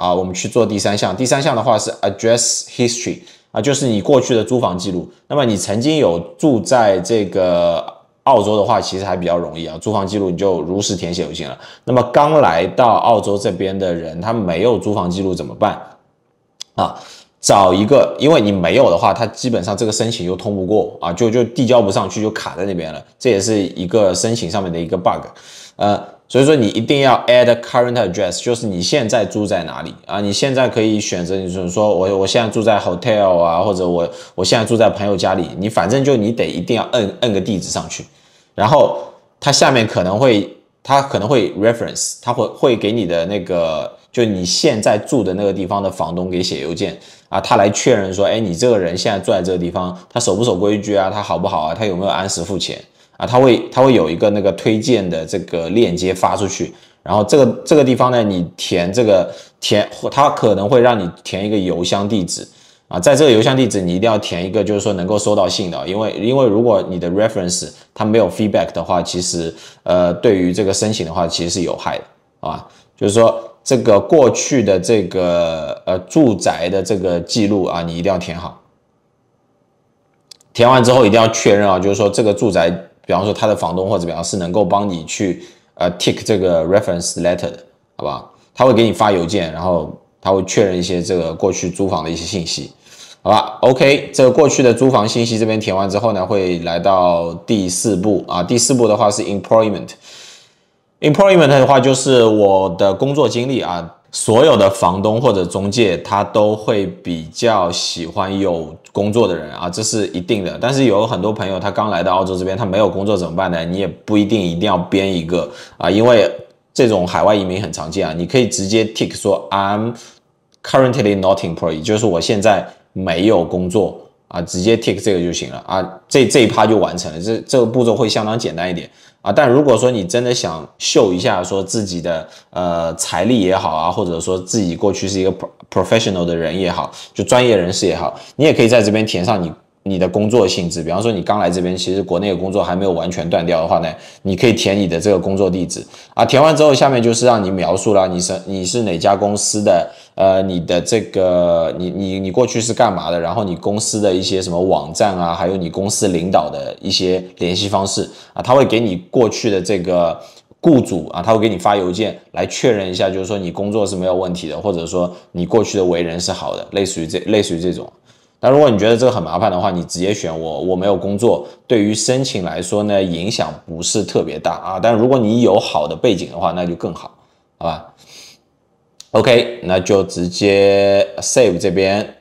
啊，我们去做第三项。第三项的话是 address history 啊，就是你过去的租房记录。那么你曾经有住在这个澳洲的话，其实还比较容易啊，租房记录你就如实填写就行了。那么刚来到澳洲这边的人，他没有租房记录怎么办啊？找一个，因为你没有的话，他基本上这个申请就通不过啊，就就递交不上去，就卡在那边了。这也是一个申请上面的一个 bug，呃，所以说你一定要 add current address，就是你现在住在哪里啊？你现在可以选择，你就是说我我现在住在 hotel 啊，或者我我现在住在朋友家里，你反正就你得一定要摁摁个地址上去，然后它下面可能会它可能会 reference，它会会给你的那个就你现在住的那个地方的房东给写邮件。啊，他来确认说，哎，你这个人现在住在这个地方，他守不守规矩啊？他好不好啊？他有没有按时付钱啊？他会他会有一个那个推荐的这个链接发出去，然后这个这个地方呢，你填这个填，他可能会让你填一个邮箱地址啊，在这个邮箱地址你一定要填一个，就是说能够收到信的，因为因为如果你的 reference 它没有 feedback 的话，其实呃对于这个申请的话其实是有害的，好吧？就是说。这个过去的这个呃住宅的这个记录啊，你一定要填好。填完之后一定要确认啊，就是说这个住宅，比方说他的房东或者比方是能够帮你去呃 tick 这个 reference letter 的，好吧？他会给你发邮件，然后他会确认一些这个过去租房的一些信息，好吧？OK，这个过去的租房信息这边填完之后呢，会来到第四步啊，第四步的话是 employment。Employment 的话，就是我的工作经历啊。所有的房东或者中介，他都会比较喜欢有工作的人啊，这是一定的。但是有很多朋友，他刚来到澳洲这边，他没有工作怎么办呢？你也不一定一定要编一个啊，因为这种海外移民很常见啊。你可以直接 tick 说 I'm currently not employed，就是我现在没有工作啊，直接 take 这个就行了啊。这这一趴就完成了，这这个步骤会相当简单一点。啊，但如果说你真的想秀一下，说自己的呃财力也好啊，或者说自己过去是一个 professional 的人也好，就专业人士也好，你也可以在这边填上你你的工作性质。比方说你刚来这边，其实国内的工作还没有完全断掉的话呢，你可以填你的这个工作地址啊。填完之后，下面就是让你描述了你是你是哪家公司的。呃，你的这个，你你你过去是干嘛的？然后你公司的一些什么网站啊，还有你公司领导的一些联系方式啊，他会给你过去的这个雇主啊，他会给你发邮件来确认一下，就是说你工作是没有问题的，或者说你过去的为人是好的，类似于这类似于这种。那如果你觉得这个很麻烦的话，你直接选我我没有工作，对于申请来说呢，影响不是特别大啊。但如果你有好的背景的话，那就更好，好吧？OK，那就直接 Save 这边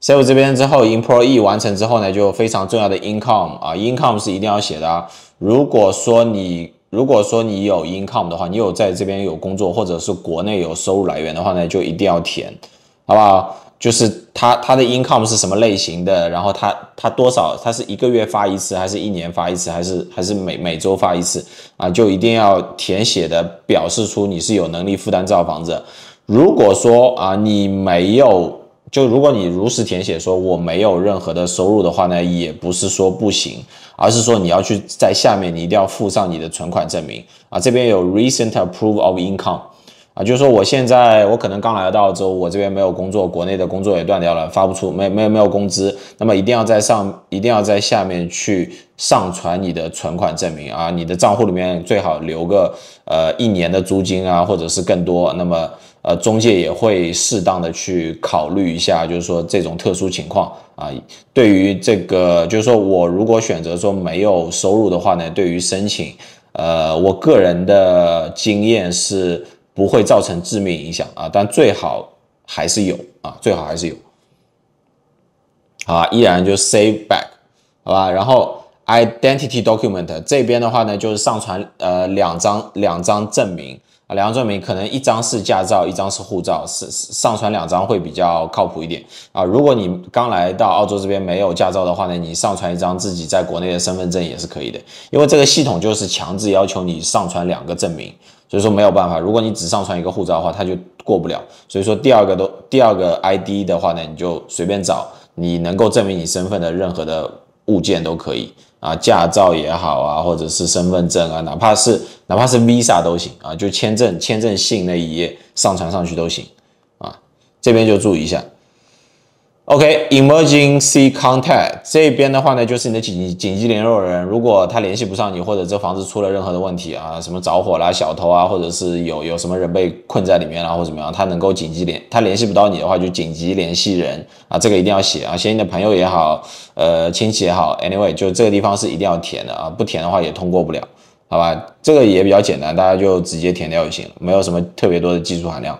，Save 这边之后，Employee 完成之后呢，就非常重要的 Income 啊，Income 是一定要写的啊。如果说你如果说你有 Income 的话，你有在这边有工作或者是国内有收入来源的话呢，就一定要填，好不好？就是它它的 income 是什么类型的，然后它它多少，它是一个月发一次，还是一年发一次，还是还是每每周发一次啊？就一定要填写的表示出你是有能力负担这套房子。如果说啊你没有，就如果你如实填写说我没有任何的收入的话呢，也不是说不行，而是说你要去在下面你一定要附上你的存款证明啊，这边有 recent approve of income。啊，就是说我现在我可能刚来到澳洲，我这边没有工作，国内的工作也断掉了，发不出，没没有没有工资，那么一定要在上，一定要在下面去上传你的存款证明啊，你的账户里面最好留个呃一年的租金啊，或者是更多，那么呃中介也会适当的去考虑一下，就是说这种特殊情况啊，对于这个就是说我如果选择说没有收入的话呢，对于申请，呃，我个人的经验是。不会造成致命影响啊，但最好还是有啊，最好还是有。好，依然就 save back，好吧。然后 identity document 这边的话呢，就是上传呃两张两张证明啊，两张证明可能一张是驾照，一张是护照，是上传两张会比较靠谱一点啊。如果你刚来到澳洲这边没有驾照的话呢，你上传一张自己在国内的身份证也是可以的，因为这个系统就是强制要求你上传两个证明。所以说没有办法，如果你只上传一个护照的话，它就过不了。所以说第二个都第二个 ID 的话呢，你就随便找你能够证明你身份的任何的物件都可以啊，驾照也好啊，或者是身份证啊，哪怕是哪怕是 Visa 都行啊，就签证签证信那一页上传上去都行啊，这边就注意一下。OK，emergency contact 这边的话呢，就是你的紧紧急联络人，如果他联系不上你，或者这房子出了任何的问题啊，什么着火啦、小偷啊，或者是有有什么人被困在里面啦，或者怎么样，他能够紧急联，他联系不到你的话，就紧急联系人啊，这个一定要写啊，写你的朋友也好，呃，亲戚也好，anyway，就这个地方是一定要填的啊，不填的话也通过不了，好吧？这个也比较简单，大家就直接填掉就行了，没有什么特别多的技术含量。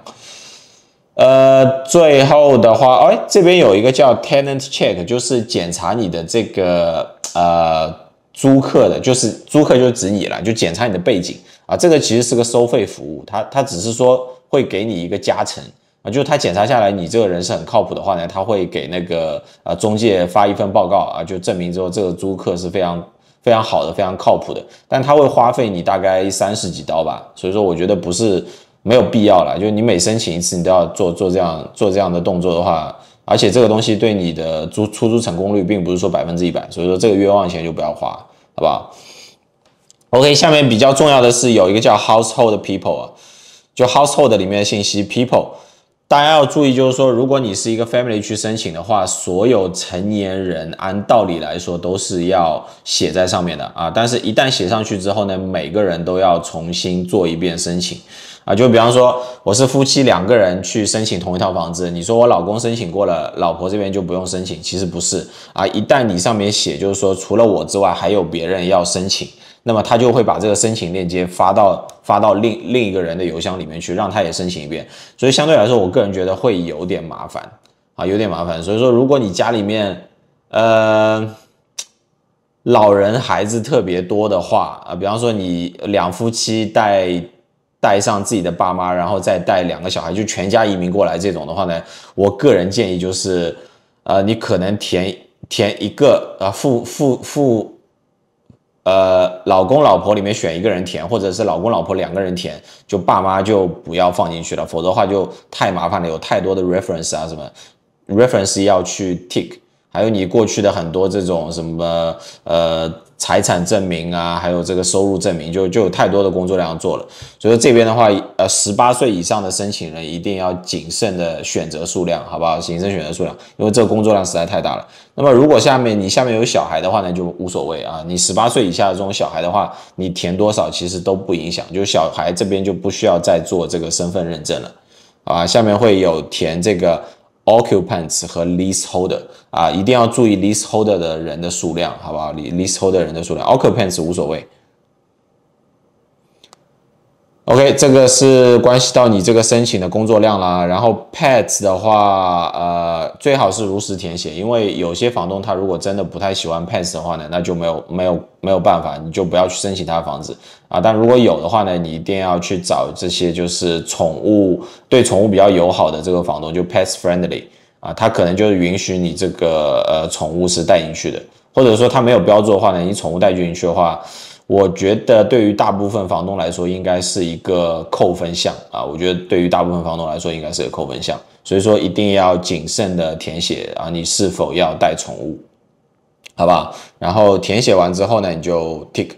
呃，最后的话，哎，这边有一个叫 tenant check，就是检查你的这个呃租客的，就是租客就指你了，就检查你的背景啊。这个其实是个收费服务，他他只是说会给你一个加成啊，就是他检查下来你这个人是很靠谱的话呢，他会给那个呃中介发一份报告啊，就证明之后这个租客是非常非常好的、非常靠谱的。但他会花费你大概三十几刀吧，所以说我觉得不是。没有必要了，就是你每申请一次，你都要做做这样做这样的动作的话，而且这个东西对你的租出租成功率并不是说百分之一百，所以说这个冤枉钱就不要花，好不好？OK，下面比较重要的是有一个叫 household people 啊，就 household 里面的信息 people，大家要注意，就是说如果你是一个 family 去申请的话，所有成年人按道理来说都是要写在上面的啊，但是一旦写上去之后呢，每个人都要重新做一遍申请。啊，就比方说我是夫妻两个人去申请同一套房子，你说我老公申请过了，老婆这边就不用申请，其实不是啊。一旦你上面写就是说除了我之外还有别人要申请，那么他就会把这个申请链接发到发到另另一个人的邮箱里面去，让他也申请一遍。所以相对来说，我个人觉得会有点麻烦啊，有点麻烦。所以说，如果你家里面呃老人孩子特别多的话啊，比方说你两夫妻带。带上自己的爸妈，然后再带两个小孩，就全家移民过来这种的话呢，我个人建议就是，呃，你可能填填一个，呃，父父父，呃，老公老婆里面选一个人填，或者是老公老婆两个人填，就爸妈就不要放进去了，否则的话就太麻烦了，有太多的 reference 啊什么，reference 要去 tick，还有你过去的很多这种什么，呃。财产证明啊，还有这个收入证明，就就有太多的工作量做了。所以说这边的话，呃，十八岁以上的申请人一定要谨慎的选择数量，好不好？谨慎选择数量，因为这个工作量实在太大了。那么如果下面你下面有小孩的话呢，就无所谓啊。你十八岁以下的这种小孩的话，你填多少其实都不影响，就小孩这边就不需要再做这个身份认证了，啊，下面会有填这个。Occupants 和 leaseholder 啊，一定要注意 leaseholder 的人的数量，好不好？leaseholder 人的数量，Occupants 无所谓。OK，这个是关系到你这个申请的工作量啦。然后 pets 的话，呃，最好是如实填写，因为有些房东他如果真的不太喜欢 pets 的话呢，那就没有没有没有办法，你就不要去申请他的房子啊。但如果有的话呢，你一定要去找这些就是宠物对宠物比较友好的这个房东，就 pets friendly 啊，他可能就是允许你这个呃宠物是带进去的，或者说他没有标注的话呢，你宠物带进去的话。我觉得对于大部分房东来说，应该是一个扣分项啊。我觉得对于大部分房东来说，应该是个扣分项。所以说一定要谨慎的填写啊，你是否要带宠物，好不好？然后填写完之后呢，你就 tick。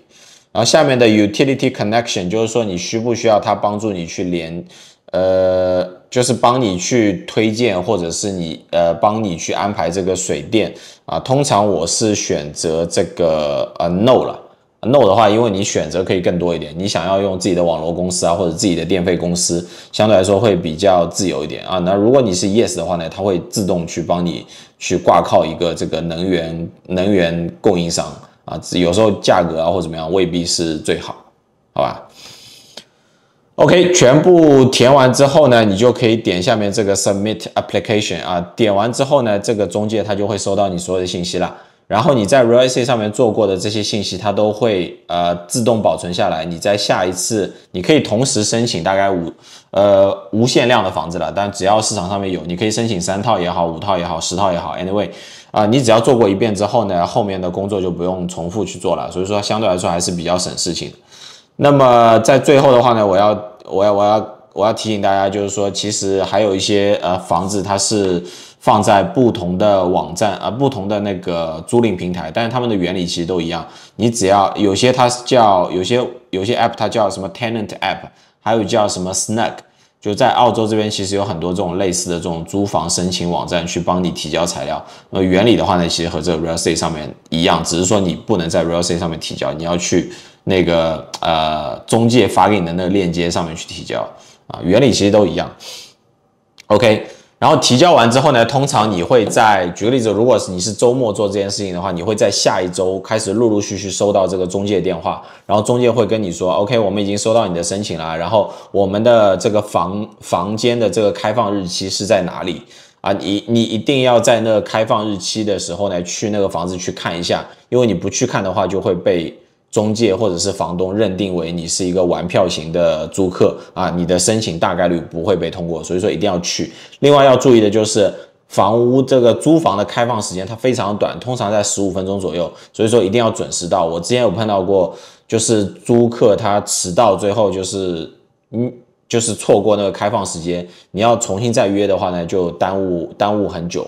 然后下面的 utility connection 就是说你需不需要他帮助你去连，呃，就是帮你去推荐或者是你呃帮你去安排这个水电啊。通常我是选择这个呃 no 了。No 的话，因为你选择可以更多一点，你想要用自己的网络公司啊，或者自己的电费公司，相对来说会比较自由一点啊。那如果你是 Yes 的话呢，它会自动去帮你去挂靠一个这个能源能源供应商啊，有时候价格啊或怎么样未必是最好，好吧？OK，全部填完之后呢，你就可以点下面这个 Submit Application 啊，点完之后呢，这个中介他就会收到你所有的信息了。然后你在 Real Estate 上面做过的这些信息，它都会呃自动保存下来。你在下一次，你可以同时申请大概五呃无限量的房子了，但只要市场上面有，你可以申请三套也好，五套也好，十套也好。Anyway，啊，你只要做过一遍之后呢，后面的工作就不用重复去做了。所以说相对来说还是比较省事情。那么在最后的话呢，我要我要我要我要提醒大家，就是说其实还有一些呃房子它是。放在不同的网站啊，不同的那个租赁平台，但是他们的原理其实都一样。你只要有些它叫有些有些 app 它叫什么 tenant app，还有叫什么 snug，就在澳洲这边，其实有很多这种类似的这种租房申请网站去帮你提交材料。那原理的话呢，其实和这个 Real Estate 上面一样，只是说你不能在 Real Estate 上面提交，你要去那个呃中介发给你的那个链接上面去提交啊，原理其实都一样。OK。然后提交完之后呢，通常你会在举个例子，如果是你是周末做这件事情的话，你会在下一周开始陆陆续续收到这个中介电话，然后中介会跟你说，OK，我们已经收到你的申请了，然后我们的这个房房间的这个开放日期是在哪里啊？你你一定要在那个开放日期的时候呢，去那个房子去看一下，因为你不去看的话，就会被。中介或者是房东认定为你是一个玩票型的租客啊，你的申请大概率不会被通过，所以说一定要去。另外要注意的就是房屋这个租房的开放时间它非常短，通常在十五分钟左右，所以说一定要准时到。我之前有碰到过，就是租客他迟到，最后就是嗯就是错过那个开放时间，你要重新再约的话呢，就耽误耽误很久。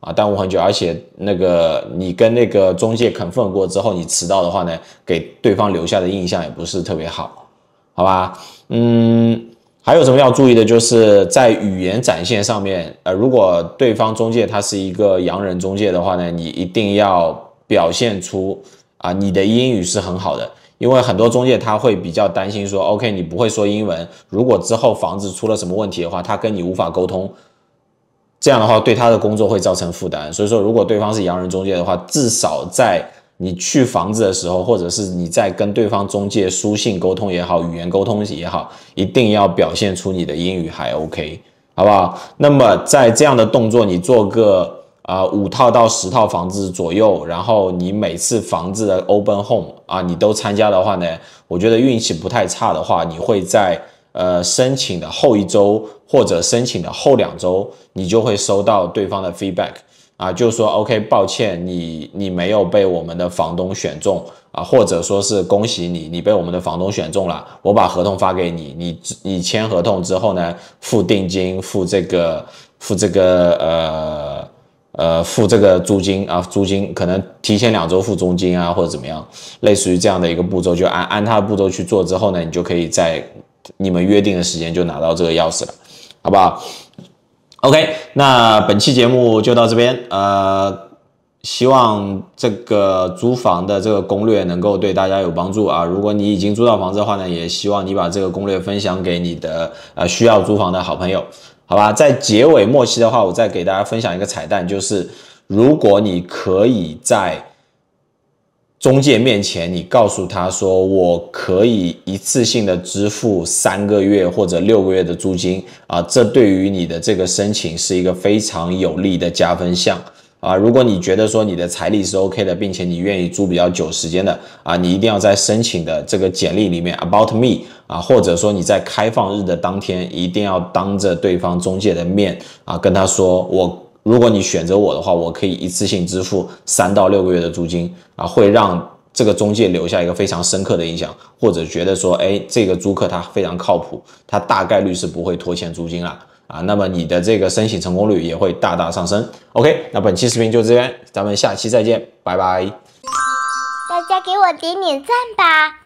啊，耽误很久，而且那个你跟那个中介 confirm 过之后，你迟到的话呢，给对方留下的印象也不是特别好，好吧？嗯，还有什么要注意的，就是在语言展现上面，呃，如果对方中介他是一个洋人中介的话呢，你一定要表现出啊，你的英语是很好的，因为很多中介他会比较担心说，OK，你不会说英文，如果之后房子出了什么问题的话，他跟你无法沟通。这样的话，对他的工作会造成负担。所以说，如果对方是洋人中介的话，至少在你去房子的时候，或者是你在跟对方中介书信沟通也好，语言沟通也好，一定要表现出你的英语还 OK，好不好？那么在这样的动作，你做个啊五套到十套房子左右，然后你每次房子的 open home 啊，你都参加的话呢，我觉得运气不太差的话，你会在。呃，申请的后一周或者申请的后两周，你就会收到对方的 feedback 啊，就说 OK，抱歉，你你没有被我们的房东选中啊，或者说是恭喜你，你被我们的房东选中了，我把合同发给你，你你签合同之后呢，付定金，付这个付这个呃呃付这个租金啊，租金可能提前两周付租金啊，或者怎么样，类似于这样的一个步骤，就按按他的步骤去做之后呢，你就可以在。你们约定的时间就拿到这个钥匙了，好不好？OK，那本期节目就到这边。呃，希望这个租房的这个攻略能够对大家有帮助啊。如果你已经租到房子的话呢，也希望你把这个攻略分享给你的呃需要租房的好朋友，好吧？在结尾末期的话，我再给大家分享一个彩蛋，就是如果你可以在中介面前，你告诉他说，我可以一次性的支付三个月或者六个月的租金啊，这对于你的这个申请是一个非常有利的加分项啊。如果你觉得说你的财力是 OK 的，并且你愿意租比较久时间的啊，你一定要在申请的这个简历里面 about me 啊，或者说你在开放日的当天，一定要当着对方中介的面啊，跟他说我。如果你选择我的话，我可以一次性支付三到六个月的租金啊，会让这个中介留下一个非常深刻的印象，或者觉得说，哎，这个租客他非常靠谱，他大概率是不会拖欠租金了啊，那么你的这个申请成功率也会大大上升。OK，那本期视频就这边，咱们下期再见，拜拜。大家给我点点赞吧。